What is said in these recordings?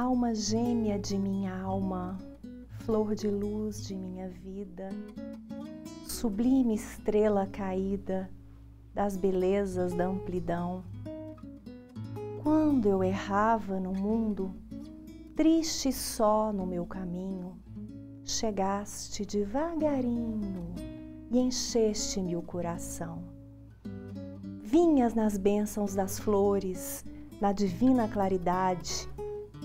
alma gêmea de minha alma, flor de luz de minha vida, sublime estrela caída das belezas da amplidão. Quando eu errava no mundo, triste só no meu caminho, chegaste devagarinho e encheste-me o coração. Vinhas nas bênçãos das flores, na divina claridade,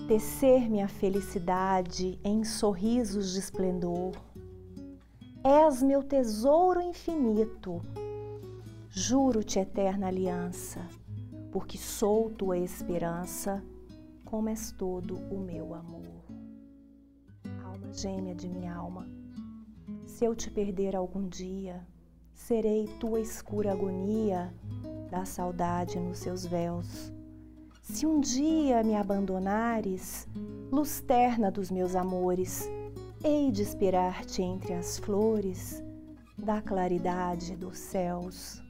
tecer-me a felicidade em sorrisos de esplendor. És meu tesouro infinito, juro-te eterna aliança, porque sou tua esperança, como és todo o meu amor. Alma gêmea de minha alma, se eu te perder algum dia, serei tua escura agonia da saudade nos seus véus. Se um dia me abandonares, luz terna dos meus amores, hei de esperar-te entre as flores da claridade dos céus.